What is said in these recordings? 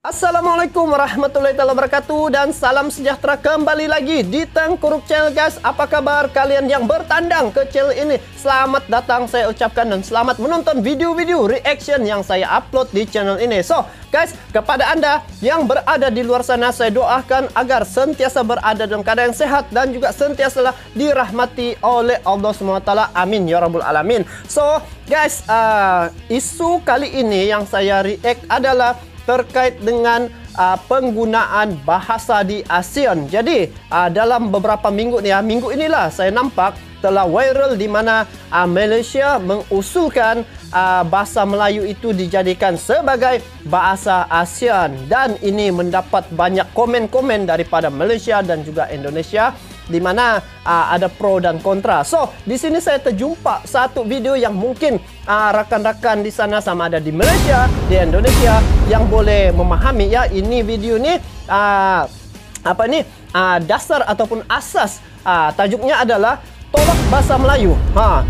Assalamualaikum warahmatullahi wabarakatuh dan salam sejahtera kembali lagi di Tengkuruk Channel guys. Apa kabar kalian yang bertandang ke channel ini? Selamat datang saya ucapkan dan selamat menonton video-video reaction yang saya upload di channel ini. So, guys, kepada Anda yang berada di luar sana saya doakan agar sentiasa berada dalam keadaan sehat dan juga sentiasa dirahmati oleh Allah SWT. Amin ya rabbul alamin. So, guys, uh, isu kali ini yang saya react adalah terkait dengan uh, penggunaan bahasa di ASEAN. Jadi, uh, dalam beberapa minggu ni, uh, minggu inilah saya nampak telah viral di mana uh, Malaysia mengusulkan uh, bahasa Melayu itu dijadikan sebagai bahasa ASEAN dan ini mendapat banyak komen-komen daripada Malaysia dan juga Indonesia di mana uh, ada pro dan kontra. So, di sini saya terjumpa satu video yang mungkin uh, rakan-rakan uh, di sana sama ada di Malaysia, di Indonesia yang boleh memahami ya ini video ni uh, apa ni uh, dasar ataupun asas uh, tajuknya adalah tolak bahasa Melayu. Ha.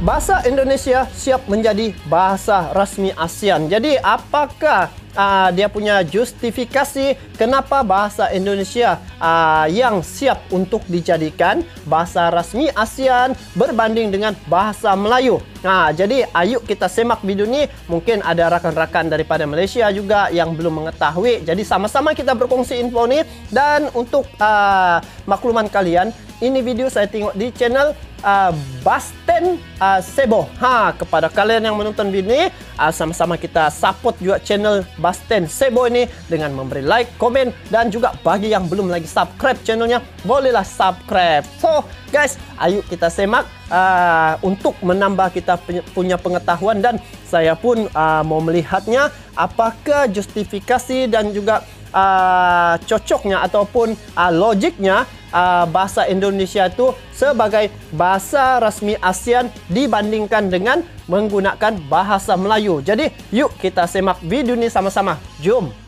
Bahasa Indonesia siap menjadi bahasa rasmi ASEAN. Jadi apakah uh, dia punya justifikasi kenapa bahasa Indonesia uh, yang siap untuk dijadikan bahasa rasmi ASEAN berbanding dengan bahasa Melayu. Nah, jadi ayo kita semak video ni. Mungkin ada rakan-rakan daripada Malaysia juga yang belum mengetahui. Jadi sama-sama kita berkongsi info ni dan untuk uh, makluman kalian, ini video saya tengok di channel uh, Basten uh, Sebo. Ha, kepada kalian yang menonton video ini, uh, sama-sama kita support juga channel Basten Sebo ini dengan memberi like, komen dan juga bagi yang belum lagi subscribe channelnya, bolehlah subscribe. So, guys, ayo kita semak uh, untuk menambah kita punya pengetahuan dan saya pun uh, mau melihatnya apakah justifikasi dan juga uh, cocoknya ataupun uh, logiknya uh, bahasa Indonesia itu sebagai bahasa rasmi ASEAN dibandingkan dengan menggunakan bahasa Melayu. Jadi, yuk kita semak video ini sama-sama. Jom.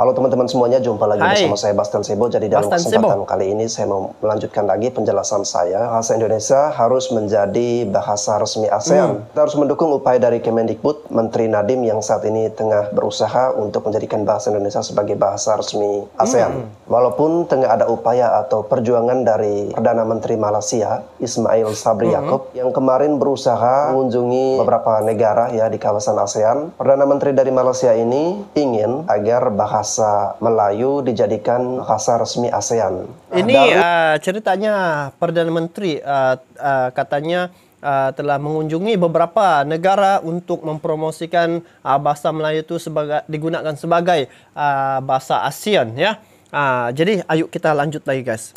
Halo teman-teman semuanya, jumpa lagi Hai. bersama saya Bastian Sebo. Jadi dalam Bastian kesempatan Sebo. kali ini saya mau melanjutkan lagi penjelasan saya. Bahasa Indonesia harus menjadi bahasa resmi ASEAN. Hmm. Kita harus mendukung upaya dari Kemendikbud, Menteri Nadiem yang saat ini tengah berusaha untuk menjadikan bahasa Indonesia sebagai bahasa resmi ASEAN. Hmm. Walaupun tengah ada upaya atau perjuangan dari Perdana Menteri Malaysia, Ismail Sabri hmm. Yaakob, yang kemarin berusaha mengunjungi beberapa negara ya di kawasan ASEAN. Perdana Menteri dari Malaysia ini ingin agar bahasa bahasa Melayu dijadikan bahasa resmi ASEAN. Ini uh, ceritanya Perdana Menteri uh, uh, katanya uh, telah mengunjungi beberapa negara untuk mempromosikan uh, bahasa Melayu itu sebagai digunakan sebagai uh, bahasa ASEAN ya. Uh, jadi ayo kita lanjut lagi guys.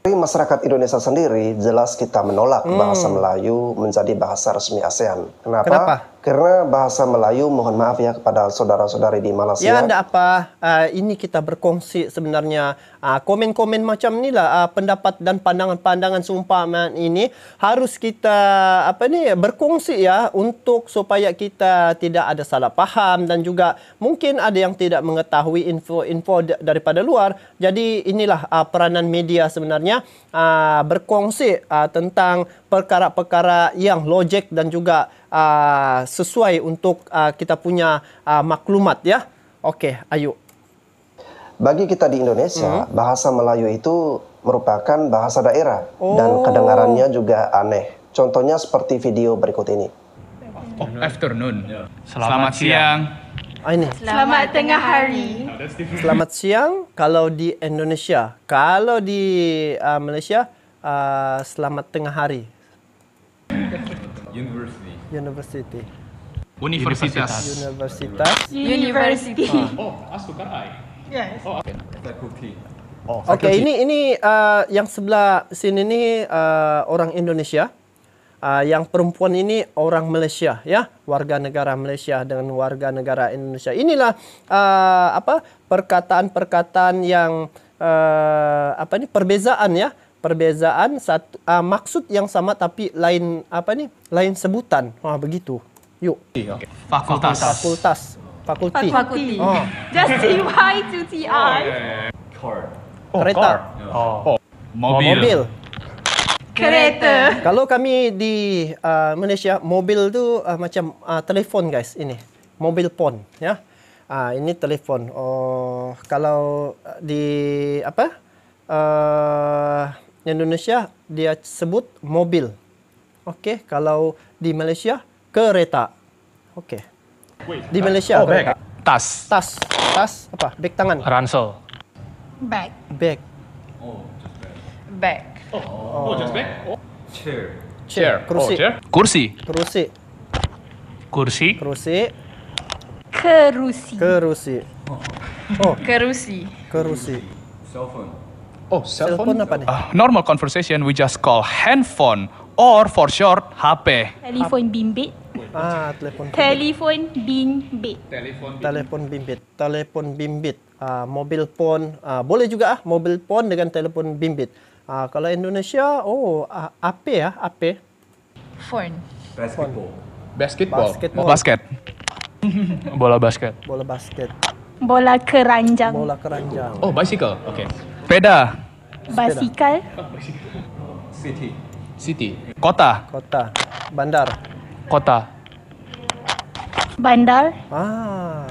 Dari masyarakat Indonesia sendiri jelas kita menolak hmm. bahasa Melayu menjadi bahasa resmi ASEAN. Kenapa? Kenapa? Karena bahasa Melayu, mohon maaf ya kepada saudara-saudari di Malaysia. Ya, anda apa? Uh, ini kita berkongsi sebenarnya uh, komen-komen macam inilah uh, pendapat dan pandangan-pandangan seumpama ini harus kita apa ni berkongsi ya untuk supaya kita tidak ada salah paham dan juga mungkin ada yang tidak mengetahui info-info daripada luar. Jadi inilah uh, peranan media sebenarnya uh, berkongsi uh, tentang perkara-perkara yang logik dan juga uh, sesuai untuk uh, kita punya uh, maklumat ya. Okey, ayo. Bagi kita di Indonesia, hmm. bahasa Melayu itu merupakan bahasa daerah oh. dan kedengarannya juga aneh. Contohnya seperti video berikut ini. Oh, afternoon. Selamat, Selamat siang. Oh, ini. Selamat tengah hari. Selamat siang kalau di Indonesia. Kalau di uh, Malaysia, uh, selamat tengah hari. University. University. Universitas. Universitas. University. Ah. Oh, Asukarai. Yes. Oh, okay. Faculty. Oh, Oke, okay, ini ini uh, yang sebelah sini ni uh, orang Indonesia. Uh, yang perempuan ini orang Malaysia ya, warga negara Malaysia dengan warga negara Indonesia. Inilah uh, apa perkataan-perkataan yang uh, apa ni perbezaan ya. Perbezaan satu uh, maksud yang sama tapi lain apa ni lain sebutan. Wah begitu. Yuk. Okay. fakultas. Fakultas. Fakulti. Fakulti. Oh. just T Y to T I. Car. Oh, kereta car. Oh. oh. mobil. mobil kereta kalau kami di uh, Malaysia mobil tu uh, macam uh, telefon guys ini mobil phone ya Ah, ini telepon. Oh, kalau di apa? Uh, Indonesia dia sebut mobil. Okey, kalau di Malaysia kereta. Okey. Di Malaysia oh, kereta. Bag. Tas. Tas. Tas apa? Beg tangan. Ransel. Bag. Bag. Oh, just bag. Bag. Oh, oh. oh just bag. Oh. Chair. Chair. Kursi. Oh, chair. Kursi. Kursi. Kursi. Kursi. Kerusi. Kerusi. Oh. Kerusi. Kerusi. Cell phone. Oh, cell, phone? phone apa nih? Uh, normal conversation we just call handphone or for short HP. Telefon bimbit. Ah, telepon. Telefon bimbit. Telefon bimbit. Telefon bimbit. Telefon bimbit. Ah, mobil phone. Ah, boleh juga ah, mobil phone dengan telefon bimbit. Ah, kalau Indonesia, oh, ah, AP ya, AP. Phone. Basketball. Basketball. Basketball. Basket. Bola basket. Bola basket. Bola keranjang. Bola keranjang. Oh, bicycle. Okay. Sepeda. Basikal. City. City. Kota. Kota. Bandar. Kota. Bandar. Ah.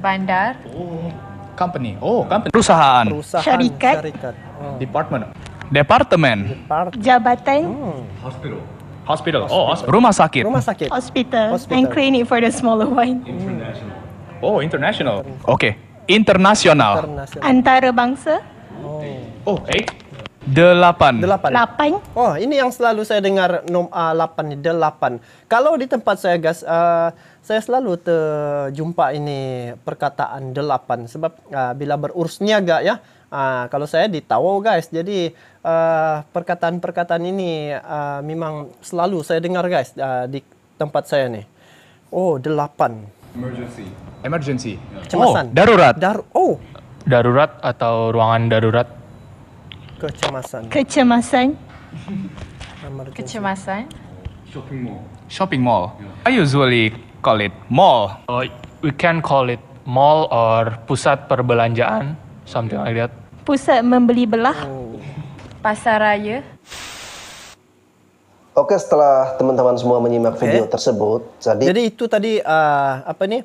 Bandar. Oh. Company. Oh, company. Perusahaan. Perusahaan. Syarikat. Syarikat. Oh. Department. Departemen. Depart. Jabatan. Hmm. Hospital. Hospital. Oh, hospital. rumah sakit. Rumah sakit. Hospital. Hospital. And clinic for the smaller one. International. Oh, international. Oke. Okay. Internasional. Antara bangsa. Oh. Oh, eight. Delapan. Delapan. Lapan. Oh, ini yang selalu saya dengar nom uh, lapan ni delapan. Kalau di tempat saya guys, uh, saya selalu terjumpa ini perkataan delapan sebab uh, bila berurus niaga ya. Uh, kalau saya di Tawau guys, jadi uh, perkataan-perkataan ini uh, memang selalu saya dengar guys uh, di tempat saya ni. Oh, delapan. Emergency. Emergency. Kecemasan. Oh, darurat. Dar oh, darurat atau ruangan darurat. kecemasan. Kecemasan. Emergency. Kecemasan. Shopping mall. Shopping mall. I usually call it mall. Uh, we can call it mall or pusat perbelanjaan, something like that. Pusat membeli belah. Oh. Pasar raya. Oke, setelah teman-teman semua menyimak Oke. video tersebut, jadi, Jadi itu tadi uh, apa ni?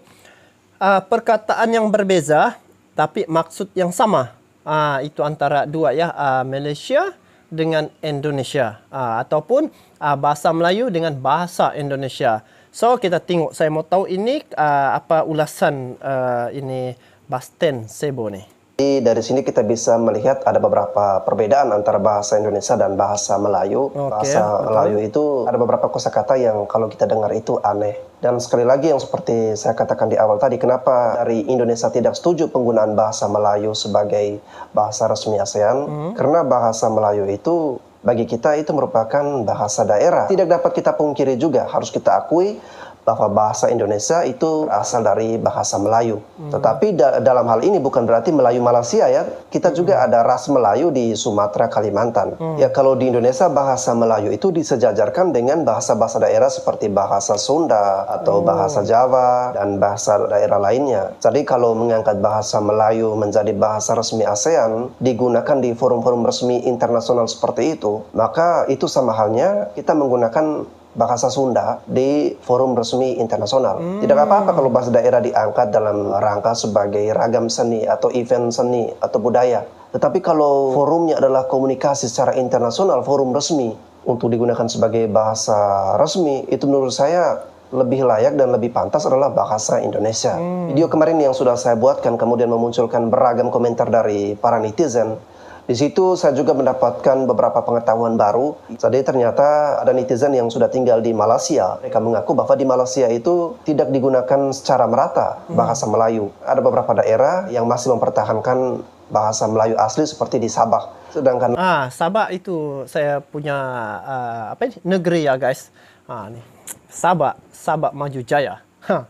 Uh, perkataan yang berbeza tapi maksud yang sama. Uh, itu antara dua ya, uh, Malaysia dengan Indonesia uh, ataupun uh, bahasa Melayu dengan bahasa Indonesia. So kita tengok saya mau tahu ini uh, apa ulasan uh, ini Basten Sebo ni. Dari sini kita bisa melihat ada beberapa perbedaan antara bahasa Indonesia dan bahasa Melayu. Oke, bahasa betul. Melayu itu ada beberapa kosakata yang kalau kita dengar itu aneh. Dan sekali lagi yang seperti saya katakan di awal tadi, kenapa dari Indonesia tidak setuju penggunaan bahasa Melayu sebagai bahasa resmi ASEAN? Hmm. Karena bahasa Melayu itu bagi kita itu merupakan bahasa daerah. Tidak dapat kita pungkiri juga, harus kita akui bahwa bahasa Indonesia itu asal dari bahasa Melayu. Tetapi da- dalam hal ini bukan berarti Melayu Malaysia ya. Kita juga ada ras Melayu di Sumatera, Kalimantan. Ya kalau di Indonesia bahasa Melayu itu disejajarkan dengan bahasa-bahasa daerah seperti bahasa Sunda atau bahasa Jawa dan bahasa daerah lainnya. Jadi kalau mengangkat bahasa Melayu menjadi bahasa resmi ASEAN digunakan di forum-forum resmi internasional seperti itu, maka itu sama halnya kita menggunakan bahasa Sunda di forum resmi internasional. Tidak apa-apa kalau bahasa daerah diangkat dalam rangka sebagai ragam seni atau event seni atau budaya. Tetapi kalau forumnya adalah komunikasi secara internasional, forum resmi untuk digunakan sebagai bahasa resmi, itu menurut saya lebih layak dan lebih pantas adalah bahasa Indonesia. Video kemarin yang sudah saya buatkan kemudian memunculkan beragam komentar dari para netizen. Di situ saya juga mendapatkan beberapa pengetahuan baru. Jadi ternyata ada netizen yang sudah tinggal di Malaysia. Mereka mengaku bahwa di Malaysia itu tidak digunakan secara merata bahasa Melayu. Ada beberapa daerah yang masih mempertahankan bahasa Melayu asli seperti di Sabah. Sedangkan Ah, Sabah itu saya punya uh, apa ini? negeri ya guys. Ah ni. Sabah, Sabah Maju Jaya. Ha.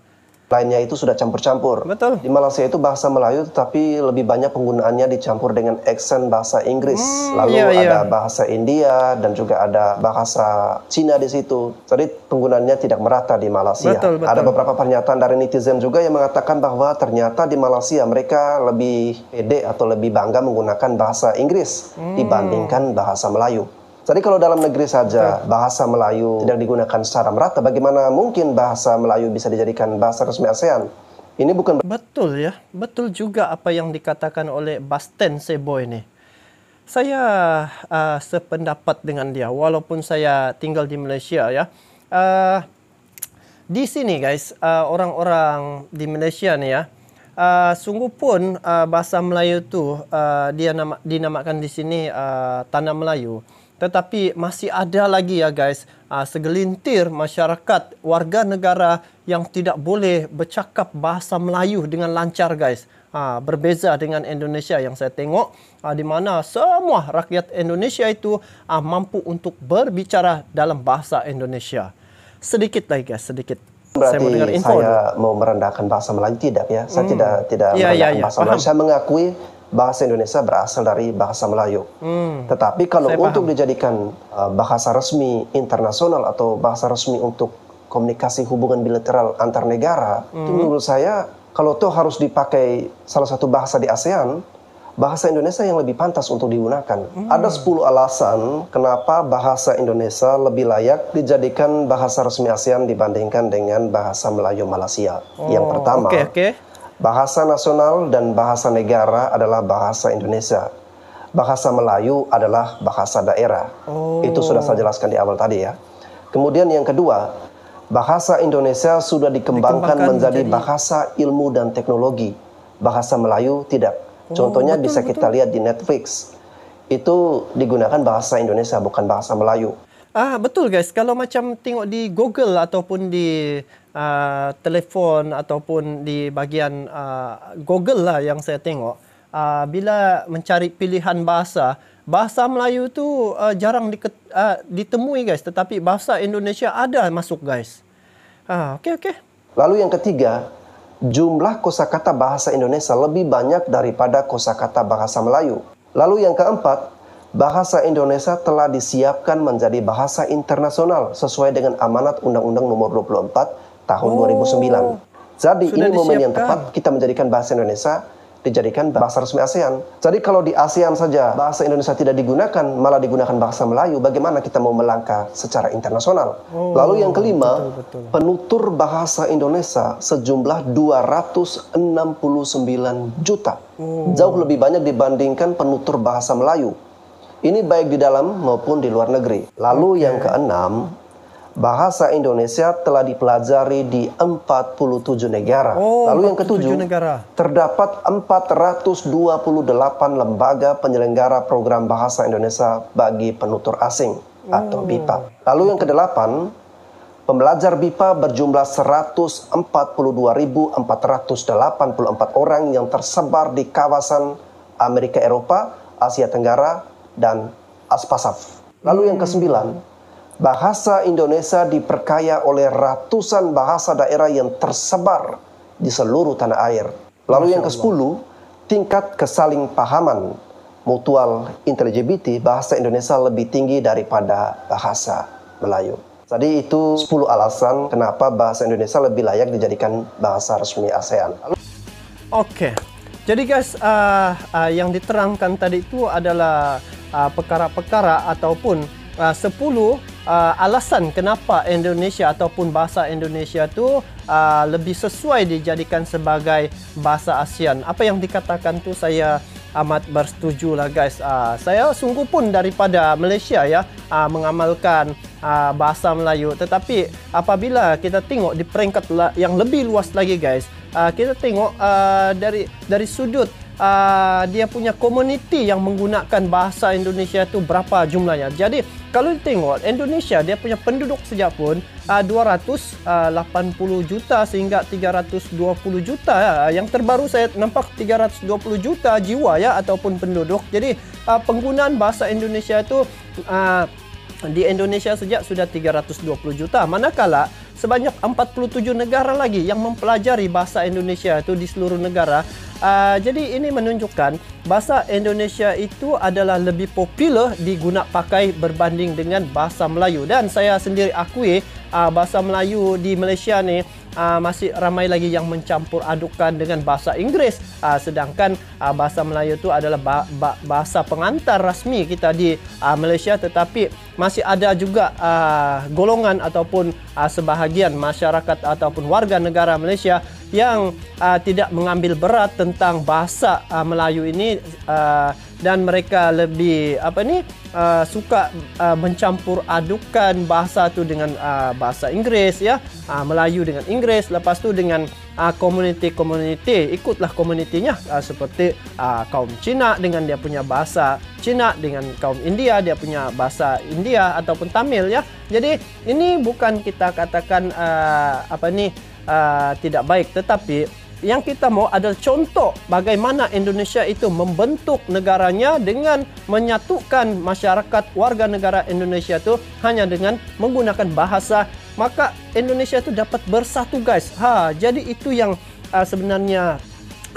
Lainnya itu sudah campur-campur. Betul. Di Malaysia itu bahasa Melayu tetapi lebih banyak penggunaannya dicampur dengan aksen bahasa Inggris. Lalu iya, iya. ada bahasa India dan juga ada bahasa Cina di situ. Jadi penggunaannya tidak merata di Malaysia. Betul, betul. Ada beberapa pernyataan dari netizen juga yang mengatakan bahwa ternyata di Malaysia mereka lebih pede atau lebih bangga menggunakan bahasa Inggris Hmm. dibandingkan bahasa Melayu. Jadi kalau dalam negeri saja bahasa Melayu tidak digunakan secara merata, bagaimana mungkin bahasa Melayu bisa dijadikan bahasa resmi ASEAN? Ini bukan betul ya, betul juga apa yang dikatakan oleh Basten Sebo ini. Saya uh, sependapat dengan dia, walaupun saya tinggal di Malaysia ya. Uh, di sini guys, uh, orang-orang di Malaysia nih ya, uh, sungguh pun uh, bahasa Melayu tu uh, dia nama, dinamakan di sini uh, tanah Melayu. Tetapi masih ada lagi ya guys, uh, segelintir masyarakat warga negara yang tidak boleh bercakap bahasa Melayu dengan lancar guys. Ha, berbeza dengan Indonesia yang saya tengok ha, di mana semua rakyat Indonesia itu ha, mampu untuk berbicara dalam bahasa Indonesia. Sedikit lagi guys, sedikit. Berarti saya mau dengar info saya mau merendahkan bahasa Melayu tidak ya? Saya hmm. tidak tidak ya, merendahkan ya, ya. bahasa Melayu. Saya mengakui bahasa Indonesia berasal dari bahasa Melayu. Hmm. Tetapi kalau saya untuk paham. dijadikan uh, bahasa resmi internasional atau bahasa resmi untuk komunikasi hubungan bilateral antar negara, hmm. itu menurut saya kalau itu harus dipakai salah satu bahasa di ASEAN, bahasa Indonesia yang lebih pantas untuk digunakan. Hmm. Ada 10 alasan kenapa bahasa Indonesia lebih layak dijadikan bahasa resmi ASEAN dibandingkan dengan bahasa Melayu Malaysia. Oh, yang pertama, okay, okay. Bahasa nasional dan bahasa negara adalah bahasa Indonesia. Bahasa Melayu adalah bahasa daerah. Oh. Itu sudah saya jelaskan di awal tadi ya. Kemudian yang kedua, bahasa Indonesia sudah dikembangkan, dikembangkan menjadi, menjadi bahasa ilmu dan teknologi. Bahasa Melayu tidak. Oh, Contohnya betul, bisa betul. kita lihat di Netflix. Itu digunakan bahasa Indonesia bukan bahasa Melayu. Ah betul guys, kalau macam tengok di Google ataupun di uh, telefon ataupun di bagian uh, Google lah yang saya tengok, uh, bila mencari pilihan bahasa, bahasa Melayu tu uh, jarang uh, ditemui guys tetapi bahasa Indonesia ada masuk guys. Ah okey okey. Lalu yang ketiga, jumlah kosakata bahasa Indonesia lebih banyak daripada kosakata bahasa Melayu. Lalu yang keempat, bahasa Indonesia telah disiapkan menjadi bahasa internasional sesuai dengan amanat Undang-Undang Nomor 24 tahun oh, 2009. Jadi ini momen yang tepat kita menjadikan bahasa Indonesia dijadikan bahasa resmi ASEAN. Jadi kalau di ASEAN saja bahasa Indonesia tidak digunakan, malah digunakan bahasa Melayu, bagaimana kita mau melangkah secara internasional? Oh, Lalu yang kelima, betul, betul. penutur bahasa Indonesia sejumlah 269 juta. Oh. Jauh lebih banyak dibandingkan penutur bahasa Melayu. Ini baik di dalam maupun di luar negeri. Lalu okay. yang keenam, bahasa Indonesia telah dipelajari di 47 negara. Oh, Lalu yang ketujuh, negara. terdapat 428 lembaga penyelenggara program bahasa Indonesia bagi penutur asing oh. atau BIPA. Lalu yang kedelapan, pembelajar BIPA berjumlah 142.484 orang yang tersebar di kawasan Amerika Eropa, Asia Tenggara, dan Aspasaf. Lalu yang kesembilan, bahasa Indonesia diperkaya oleh ratusan bahasa daerah yang tersebar di seluruh tanah air. Lalu yang ke-10, tingkat kesaling pahaman mutual inteligibility bahasa Indonesia lebih tinggi daripada bahasa Melayu. Jadi itu 10 alasan kenapa bahasa Indonesia lebih layak dijadikan bahasa resmi ASEAN. Oke. Jadi guys, uh, uh, yang diterangkan tadi itu adalah uh, perkara-perkara ataupun uh, 10 uh, alasan kenapa Indonesia ataupun bahasa Indonesia tu uh, lebih sesuai dijadikan sebagai bahasa ASEAN. Apa yang dikatakan tu saya amat bersetuju lah guys. Uh, saya sungguh pun daripada Malaysia ya uh, mengamalkan uh, bahasa Melayu. Tetapi apabila kita tengok di peringkat yang lebih luas lagi guys, uh, kita tengok uh, dari dari sudut uh, dia punya komuniti yang menggunakan bahasa Indonesia itu berapa jumlahnya. Jadi kalau tengok Indonesia dia punya penduduk sejak pun uh, 280 juta sehingga 320 juta ya. Yang terbaru saya nampak 320 juta jiwa ya ataupun penduduk. Jadi uh, penggunaan bahasa Indonesia itu uh, di Indonesia sejak sudah 320 juta. Manakala sebanyak 47 negara lagi yang mempelajari bahasa Indonesia itu di seluruh negara. Uh, jadi ini menunjukkan bahasa Indonesia itu adalah lebih popular digunakan pakai berbanding dengan bahasa Melayu. Dan saya sendiri akui uh, bahasa Melayu di Malaysia ni uh, masih ramai lagi yang mencampur adukan dengan bahasa Inggeris. Uh, sedangkan uh, bahasa Melayu itu adalah ba- ba- bahasa pengantar rasmi kita di uh, Malaysia. Tetapi masih ada juga uh, golongan ataupun uh, sebahagian masyarakat ataupun warga negara Malaysia yang uh, tidak mengambil berat tentang bahasa uh, Melayu ini uh, dan mereka lebih apa ni uh, suka uh, mencampur adukan bahasa tu dengan uh, bahasa Inggeris ya. Uh, Melayu dengan Inggeris lepas tu dengan komuniti-komuniti uh, ikutlah komunitinya uh, seperti uh, kaum Cina dengan dia punya bahasa Cina dengan kaum India dia punya bahasa India ataupun Tamil ya. Jadi ini bukan kita katakan uh, apa ni uh, tidak baik. Tetapi yang kita mau adalah contoh bagaimana Indonesia itu membentuk negaranya dengan menyatukan masyarakat warga negara Indonesia itu hanya dengan menggunakan bahasa. Maka Indonesia itu dapat bersatu guys. Ha jadi itu yang uh, sebenarnya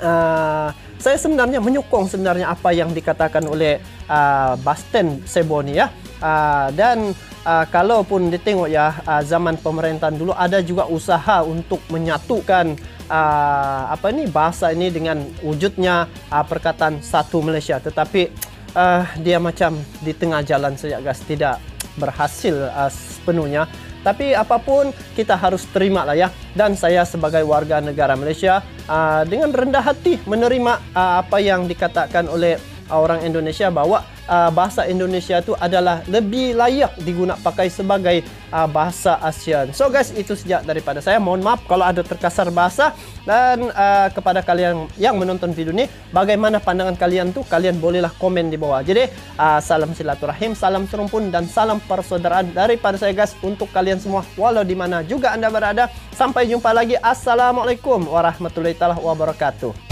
uh, saya sebenarnya menyokong sebenarnya apa yang dikatakan oleh uh, Basten Seboni ya. Uh, dan uh, kalaupun ditengok ya uh, zaman pemerintahan dulu ada juga usaha untuk menyatukan uh, apa ni bahasa ini dengan wujudnya uh, perkataan satu Malaysia. Tetapi uh, dia macam di tengah jalan saja guys. Tidak berhasil uh, sepenuhnya tapi apapun kita harus terima lah ya. Dan saya sebagai warga negara Malaysia uh, dengan rendah hati menerima uh, apa yang dikatakan oleh orang Indonesia bahawa uh, bahasa Indonesia itu adalah lebih layak digunakan pakai sebagai uh, bahasa ASEAN. So guys, itu sejak daripada saya. Mohon maaf kalau ada terkasar bahasa dan uh, kepada kalian yang menonton video ini, bagaimana pandangan kalian tuh? Kalian bolehlah komen di bawah. Jadi, uh, salam silaturahim, salam serumpun dan salam persaudaraan daripada saya guys untuk kalian semua walau di mana juga Anda berada. Sampai jumpa lagi. Assalamualaikum warahmatullahi wabarakatuh.